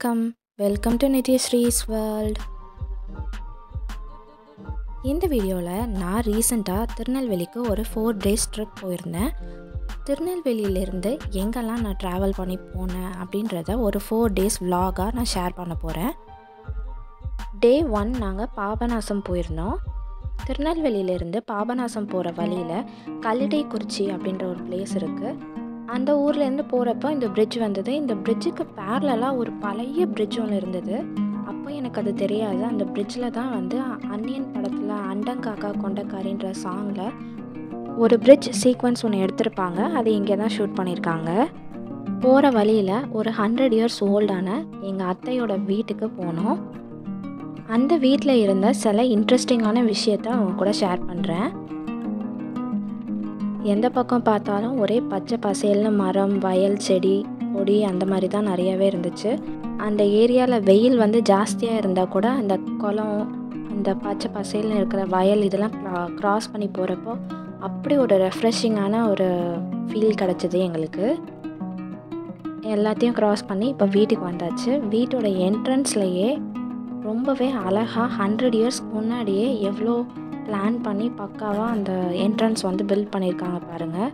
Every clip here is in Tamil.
வணக்கம். வெல்கம் டு நித்யஸ்ரீஸ் வேர்ல்ட் இந்த வீடியோவில் நான் ரீசெண்டாக திருநெல்வேலிக்கு ஒரு ஃபோர் டேஸ் ட்ரிப் போயிருந்தேன். திருநெல்வேலியிலேருந்து எங்கெல்லாம் நான் ட்ராவல் பண்ணி போனேன் அப்படின்றத ஒரு ஃபோர் டேஸ் விலாகாக நான் ஷேர் பண்ண போகிறேன் டே ஒன் நாங்கள் பாபநாசம் போயிருந்தோம். திருநெல்வேலியிலேருந்து பாபநாசம் போகிற வழியில் கல்லிடைக்குறிச்சி அப்படின்ற ஒரு பிளேஸ் இருக்குது அந்த ஊர்லேருந்து போகிறப்போ இந்த பிரிட்ஜ் வந்தது. இந்த பிரிட்ஜுக்கு பேரலாக ஒரு பழைய பிரிட்ஜ் ஒன்று இருந்தது. அப்போ எனக்கு அது தெரியாது. அந்த பிரிட்ஜில் தான் வந்து அன்னியன் படத்தில் அண்டங்காக்கா கொண்டக்காரின்ற சாங்கில் ஒரு பிரிட்ஜ் சீக்வன்ஸ் ஒன்று எடுத்திருப்பாங்க. அது இங்கே தான் ஷூட் பண்ணியிருக்காங்க போகிற வழியில் ஒரு ஹண்ட்ரட் இயர்ஸ் ஓல்டான எங்கள் அத்தையோட வீட்டுக்கு போனோம். அந்த வீட்டில் இருந்த சில இன்ட்ரெஸ்டிங்கான விஷயத்த அவங்க கூட ஷேர் பண்ணுறேன் எந்த பக்கம் பார்த்தாலும் ஒரே பச்சை பசேல்னு மரம் வயல் செடி கொடி அந்த மாதிரி தான் நிறையவே இருந்துச்சு. அந்த ஏரியாவில் வெயில் வந்து ஜாஸ்தியாக இருந்தால் கூட அந்த குளம் அந்த பச்சை பசேல்னு இருக்கிற வயல் இதெல்லாம் க்ராஸ் பண்ணி போகிறப்போ அப்படி ஒரு ரெஃப்ரெஷிங்கான ஒரு ஃபீல் கிடச்சிது எங்களுக்கு. எல்லாத்தையும் க்ராஸ் பண்ணி இப்போ வீட்டுக்கு வந்தாச்சு. வீட்டோட என்ட்ரன்ஸ்லையே ரொம்பவே அழகாக ஹண்ட்ரட் இயர்ஸ் முன்னாடியே எவ்வளோ பிளான் பண்ணி பக்காவாக அந்த என்ட்ரன்ஸ் வந்து பில்ட் பண்ணியிருக்காங்க பாருங்கள்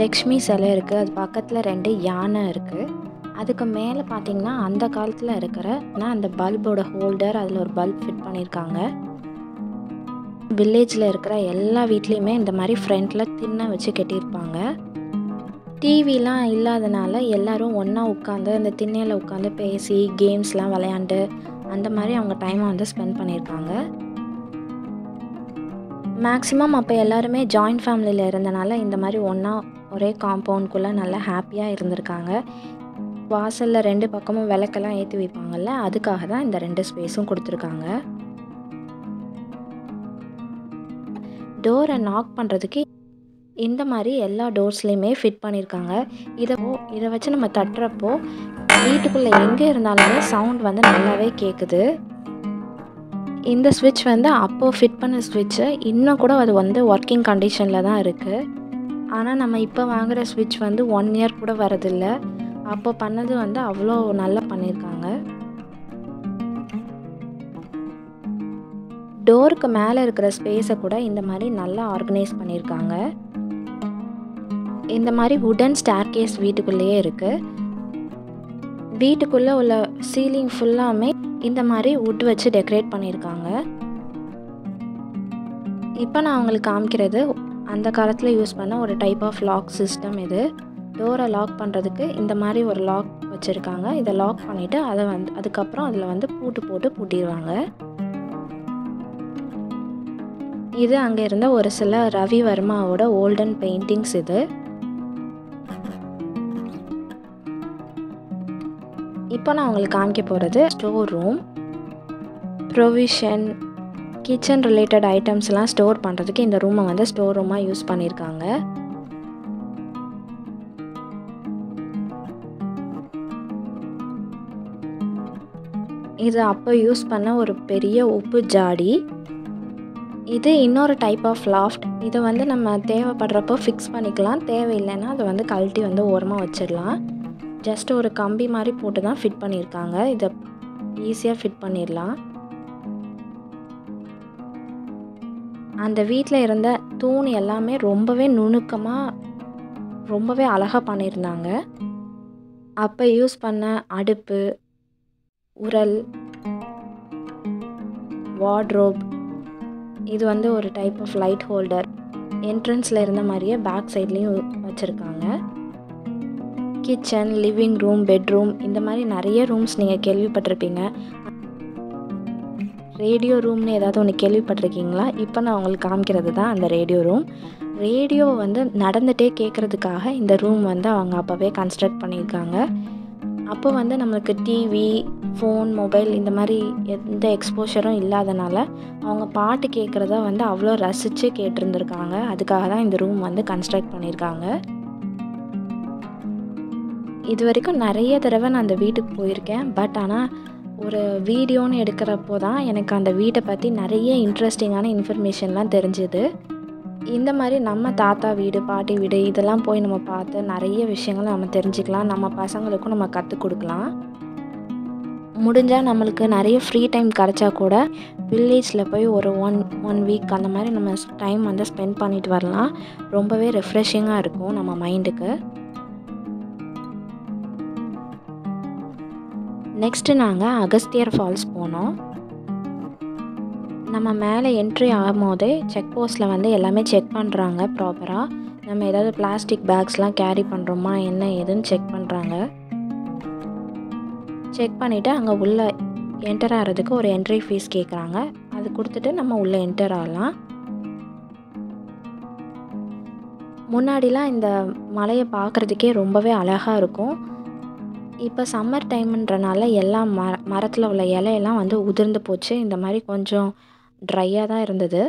லக்ஷ்மி சிலை இருக்குது அது பக்கத்தில் ரெண்டு யானை இருக்குது அதுக்கு மேலே பார்த்தீங்கன்னா அந்த காலத்தில் இருக்கிற நான் அந்த பல்போட ஹோல்டர் அதில் ஒரு பல்ப் ஃபிட் பண்ணியிருக்காங்க. வில்லேஜில் இருக்கிற எல்லா வீட்லேயுமே இந்த மாதிரி ஃப்ரண்ட்டில் திண்ணை வச்சு கட்டியிருப்பாங்க. டிவிலாம் இல்லாதனால எல்லோரும் ஒன்றா உட்காந்து அந்த திண்ணையில் உட்காந்து பேசி கேம்ஸ்லாம் விளையாண்டு அந்த மாதிரி அவங்க டைமை வந்து ஸ்பெண்ட் பண்ணியிருக்காங்க. மேக்ஸிமம் அப்போ எல்லாருமே ஜாயிண்ட் ஃபேமிலியில் இருந்தனால இந்த மாதிரி ஒன்றா ஒரே காம்பவுண்ட்குள்ளே நல்லா ஹாப்பியாக இருந்திருக்காங்க. வாசலில் ரெண்டு பக்கமும் விளக்கெல்லாம் ஏற்றி வைப்பாங்கல்ல அதுக்காக தான் இந்த ரெண்டு ஸ்பேஸும் கொடுத்துருக்காங்க. டோரை நாக் பண்ணுறதுக்கு இந்த மாதிரி எல்லா டோர்ஸ்லேயுமே ஃபிட் பண்ணியிருக்காங்க இதை இதை வச்சு நம்ம தட்டுறப்போ வீட்டுக்குள்ளே எங்கே இருந்தாலுமே சவுண்ட் வந்து நல்லாவே கேட்குது இந்த ஸ்விட்ச் வந்து அப்போது ஃபிட் பண்ண ஸ்விட்ச்சு இன்னும் கூட அது வந்து ஒர்க்கிங் கண்டிஷனில் தான் இருக்குது ஆனால் நம்ம இப்போ வாங்குகிற ஸ்விட்ச் வந்து ஒன் இயர் கூட வரதில்ல அப்போ பண்ணது வந்து அவ்வளோ நல்லா பண்ணியிருக்காங்க டோருக்கு மேலே இருக்கிற ஸ்பேஸை கூட இந்த மாதிரி நல்லா ஆர்கனைஸ் பண்ணியிருக்காங்க இந்த மாதிரி வுடன் ஸ்டார் கேஸ் வீட்டுக்குள்ளேயே இருக்குது வீட்டுக்குள்ளே உள்ள சீலிங் ஃபுல்லாமே இந்த மாதிரி வுட் வச்சு டெக்கரேட் பண்ணியிருக்காங்க. இப்போ நான் உங்களுக்கு காமிக்கிறது அந்த காலத்தில் யூஸ் பண்ண ஒரு டைப் ஆஃப் லாக் சிஸ்டம் இது. டோரை லாக் பண்ணுறதுக்கு இந்த மாதிரி ஒரு லாக் வச்சுருக்காங்க. இதை லாக் பண்ணிவிட்டு அதை வந்து அதுக்கப்புறம் அதில் வந்து பூட்டு போட்டு பூட்டிடுவாங்க இது அங்கே இருந்த ஒரு சில ரவி வர்மாவோட ஓல்டன் பெயிண்டிங்ஸ் இது. இப்போ நான் உங்களுக்கு காமிக்க போகிறது store room provision kitchen related ஐட்டம்ஸ்லாம் ஸ்டோர் பண்ணுறதுக்கு இந்த ரூமை வந்து ஸ்டோர் ரூமாக யூஸ் பண்ணியிருக்காங்க இது அப்போ யூஸ் பண்ண ஒரு பெரிய உப்பு ஜாடி. இது இன்னொரு டைப் ஆஃப் லாஃப்ட் இதை வந்து நம்ம தேவைப்படுறப்போ ஃபிக்ஸ் பண்ணிக்கலாம். தேவையில்லைன்னா அதை வந்து கழட்டி வந்து ஓரமாக வச்சிடலாம். ஜஸ்ட் ஒரு கம்பி மாதிரி போட்டு தான் ஃபிட் பண்ணியிருக்காங்க. இதை ஈஸியாக ஃபிட் பண்ணிடலாம். அந்த வீட்டில் இருந்த தூண் எல்லாமே ரொம்பவே நுணுக்கமாக ரொம்பவே அழகாக பண்ணியிருந்தாங்க. அப்போ யூஸ் பண்ண அடுப்பு உரல் வார்ட்ரோப் இது வந்து ஒரு டைப் ஆஃப் லைட் ஹோல்டர் என்ட்ரன்ஸில் இருந்த மாதிரியே பேக் சைட்லேயும் வச்சுருக்காங்க. கிச்சன் லிவிங் ரூம் பெட்ரூம் இந்த மாதிரி நிறைய ரூம்ஸ் நீங்கள் கேள்விப்பட்டிருப்பீங்க. ரேடியோ ரூம்னு ஏதாவது ஒன்று கேள்விப்பட்டிருக்கீங்களா? இப்போ நான் உங்களுக்கு காமிக்கிறது தான் அந்த ரேடியோ ரூம் ரேடியோ வந்து நடந்துகிட்டே கேட்குறதுக்காக இந்த ரூம் வந்து அவங்க அப்போவே கன்ஸ்ட்ரக்ட் பண்ணியிருக்காங்க. அப்போ வந்து நம்மளுக்கு டிவி ஃபோன் மொபைல் இந்த மாதிரி எந்த எக்ஸ்போஷரும் இல்லாதனால அவங்க பாட்டு கேட்குறத வந்து அவ்வளோ ரசித்து கேட்டிருந்துருக்காங்க. அதுக்காக தான் இந்த ரூம் வந்து கன்ஸ்ட்ரக்ட் பண்ணியிருக்காங்க. இது வரைக்கும் நிறைய தடவை நான் அந்த வீட்டுக்கு போயிருக்கேன். பட் ஆனால் ஒரு வீடியோன்னு எடுக்கிறப்போ தான் எனக்கு அந்த வீட்டை பற்றி நிறைய இன்ட்ரெஸ்டிங்கான இன்ஃபர்மேஷன்லாம் தெரிஞ்சுது. இந்த மாதிரி நம்ம தாத்தா வீடு பாட்டி வீடு இதெல்லாம் போய் நம்ம பார்த்து நிறைய விஷயங்களை நம்ம தெரிஞ்சுக்கலாம். நம்ம பசங்களுக்கும் நம்ம கற்றுக் கொடுக்கலாம். முடிஞ்சால் நம்மளுக்கு நிறைய ஃப்ரீ டைம் கிடச்சா கூட வில்லேஜில் போய் ஒரு ஒன் ஒன் வீக் அந்த மாதிரி நம்ம டைம் வந்து ஸ்பெண்ட் பண்ணிட்டு வரலாம். ரொம்பவே ரெஃப்ரெஷிங்காக இருக்கும் நம்ம மைண்டுக்கு நெக்ஸ்ட்டு நாங்கள் அகஸ்தியர் ஃபால்ஸ் போனோம். நம்ம மேலே என்ட்ரி ஆகும்போதே செக் போஸ்ட்டில் வந்து எல்லாமே செக் பண்ணுறாங்க ப்ராப்பராக நம்ம ஏதாவது பிளாஸ்டிக் பேக்ஸ்லாம் கேரி பண்ணுறோமா என்ன ஏதுன்னு செக் பண்ணுறாங்க செக் பண்ணிவிட்டு அங்கே உள்ளே என்டர் ஆகிறதுக்கு ஒரு என்ட்ரி ஃபீஸ் கேட்குறாங்க அது கொடுத்துட்டு நம்ம உள்ளே என்டர் ஆகலாம். முன்னாடிலாம் இந்த மலையை பார்க்குறதுக்கே ரொம்பவே அழகாக இருக்கும். இப்போ சம்மர் டைமுன்றனால எல்லா மர மரத்தில் உள்ள இலையெல்லாம் வந்து உதிர்ந்து போச்சு. இந்த மாதிரி கொஞ்சம் ட்ரையாக தான் இருந்தது.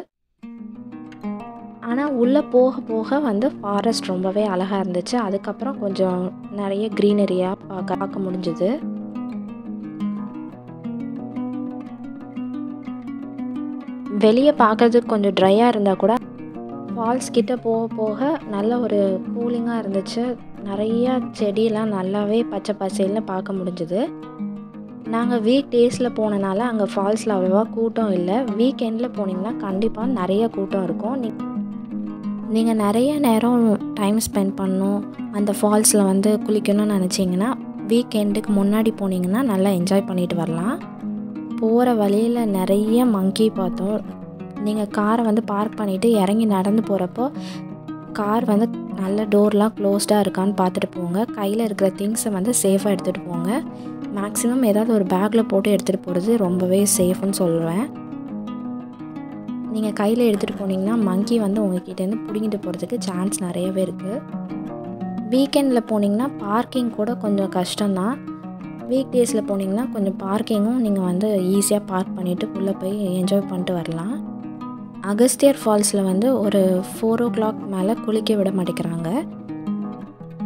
ஆனால் உள்ளே போக போக வந்து ஃபாரஸ்ட் ரொம்பவே அழகாக இருந்துச்சு. அதுக்கப்புறம் கொஞ்சம் நிறைய க்ரீனரியாக பார்க்க பார்க்க முடிஞ்சுது. வெளியே பார்க்குறதுக்கு கொஞ்சம் ட்ரையாக இருந்தால் கூட ஃபால்ஸ் கிட்டே போக போக நல்ல ஒரு கூலிங்காக இருந்துச்சு. நிறையா செடியெலாம் நல்லாவே பச்சை பசேல்னு பார்க்க முடிஞ்சுது. நாங்கள் வீக் டேஸில் போனனால அங்கே ஃபால்ஸில் அவ்வளோவா கூட்டம் இல்லை. வீக்கெண்டில் போனீங்கன்னா கண்டிப்பாக நிறைய கூட்டம் இருக்கும். நீ நீங்கள் நிறைய நேரம் டைம் ஸ்பெண்ட் பண்ணணும். அந்த ஃபால்ஸில் வந்து குளிக்கணும்னு நினச்சிங்கன்னா வீக்கெண்டுக்கு முன்னாடி போனீங்கன்னா நல்லா என்ஜாய் பண்ணிட்டு வரலாம். போகிற வழியில் நிறைய மங்கி பார்த்தோம். நீங்கள் காரை வந்து பார்க் பண்ணிவிட்டு இறங்கி நடந்து போகிறப்போ கார் வந்து நல்ல டோர்லாம் க்ளோஸ்டாக இருக்கான்னு பார்த்துட்டு போங்க. கையில் இருக்கிற திங்ஸை வந்து சேஃபாக எடுத்துகிட்டு போங்க. மேக்ஸிமம் ஏதாவது ஒரு பேக்கில் போட்டு எடுத்துகிட்டு போகிறது ரொம்பவே சேஃப்னு சொல்லுவேன். நீங்கள் கையில் எடுத்துகிட்டு போனீங்கன்னா மங்கி வந்து உங்ககிட்டேருந்து பிடிங்கிட்டு போகிறதுக்கு சான்ஸ் நிறையவே இருக்குது வீக்கெண்டில் போனீங்கன்னா பார்க்கிங் கூட கொஞ்சம் கஷ்டம்தான். வீக் டேஸில் போனீங்கன்னா கொஞ்சம் பார்க்கிங்கும் நீங்கள் வந்து ஈஸியாக பார்க் பண்ணிவிட்டு உள்ளே போய் என்ஜாய் பண்ணிட்டு வரலாம். அகஸ்தியர் ஃபால்ஸில் வந்து ஒரு ஃபோர் ஓ கிளாக் மேலே குளிக்க விட மாட்டேங்கிறாங்க.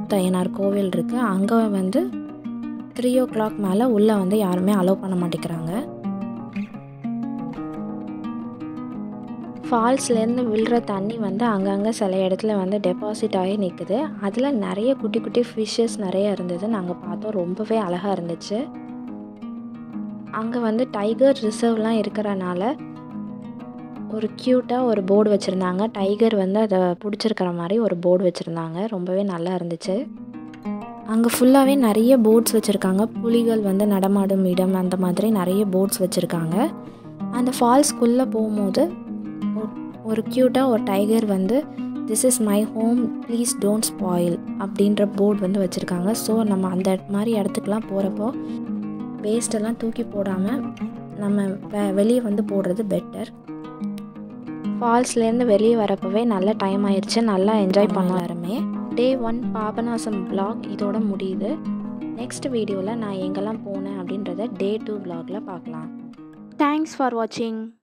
தையனார் கோவில் இருக்குது அங்கே வந்து த்ரீ ஓ கிளாக் மேலே உள்ளே வந்து யாருமே அலோவ் பண்ண மாட்டேங்கிறாங்க. ஃபால்ஸ்லேருந்து விழுற தண்ணி வந்து அங்கங்கே சில இடத்துல வந்து டெபாசிட் ஆகி நிற்குது அதில் நிறைய குட்டி குட்டி ஃபிஷ்ஷஸ் நிறைய இருந்தது. நாங்கள் பார்த்தோம். ரொம்பவே அழகாக இருந்துச்சு. அங்கே வந்து டைகர் ரிசர்வ்லாம் இருக்கிறனால ஒரு க்யூட்டாக ஒரு போர்டு வச்சுருந்தாங்க. டைகர் வந்து அதை பிடிச்சிருக்கிற மாதிரி ஒரு போர்டு வச்சுருந்தாங்க. ரொம்பவே நல்லா இருந்துச்சு. அங்கே ஃபுல்லாகவே நிறைய போர்ட்ஸ் வச்சுருக்காங்க. புலிகள் வந்து நடமாடும் இடம் அந்த மாதிரி நிறைய போர்ட்ஸ் வச்சுருக்காங்க. அந்த ஃபால்ஸ்குள்ளே போகும்போது ஒரு க்யூட்டாக ஒரு டைகர் வந்து this is my home please don't spoil அப்படின்ற போர்டு வந்து வச்சுருக்காங்க. ஸோ நம்ம அந்த மாதிரி இடத்துக்குலாம் போகிறப்போ வேஸ்ட்டெல்லாம் தூக்கி போடாமல் நம்ம வெ வெளியே வந்து போடுறது பெட்டர் ஃபால்ஸ்லேருந்து வெளியே வரப்போவே நல்ல டைம் ஆயிடுச்சு நல்லா என்ஜாய் பண்ண எல்லாருமே. டே ஒன் பாபநாசம் பிளாக் இதோட முடியுது. நெக்ஸ்ட் வீடியோவில் நான் எங்கெல்லாம் போனேன் அப்படின்றத டே டூ விலாகில் பார்க்கலாம். தேங்க்ஸ் ஃபார் வாட்சிங்